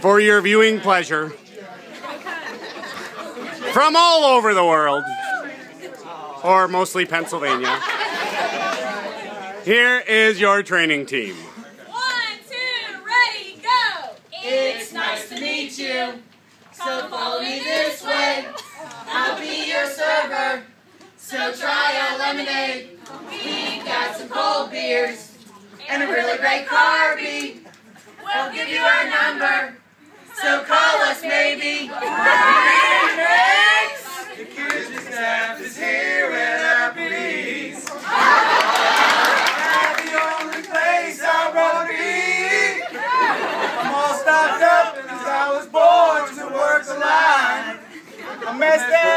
for your viewing pleasure from all over the world, or mostly Pennsylvania. Here is your training team. One, two, ready, go! It's nice to meet you. So follow me this way. I'll be your server. So try a lemonade. We've got some cold beers and a really great so call us maybe. the kitchen staff is here and the only place I'd rather be. I'm all stocked I was born to the. I messed up.